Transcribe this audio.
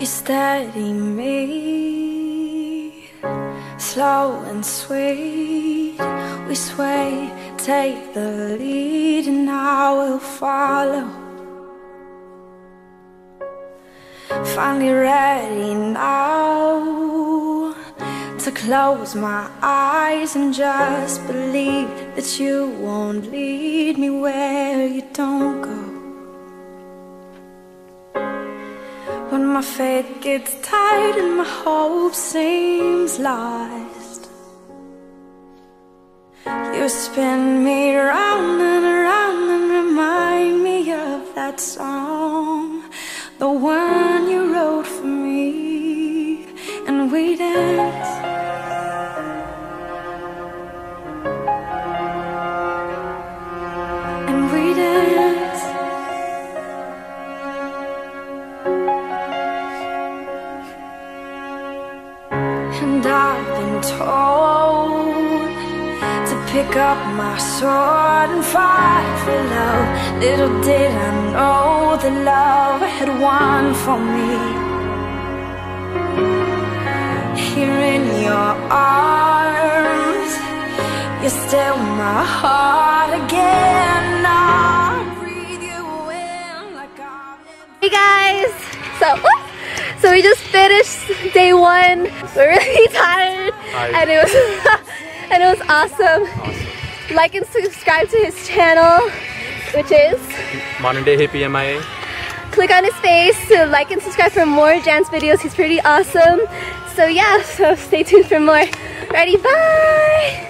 You steady me, slow and sweet. We sway, take the lead, and I will follow. Finally ready now to close my eyes and just believe that you won't lead me where you don't go. When my faith gets tight and my hope seems lost, you spin me round and around and remind me of that song, the one you wrote for me, and we dance. And I've been told to pick up my sword and fight for love. Little did I know the love had won for me. Here in your arms, you're still my heart again. I'll breathe you in like I've never. Hey guys! So, so we just finished day one. We're really tired, Hi. and it was and it was awesome. Like and subscribe to his channel, which is Modern day hippie MIA. click on his face to like and subscribe for more Jan's videos. He's pretty awesome. So yeah, so stay tuned for more. Ready? Bye.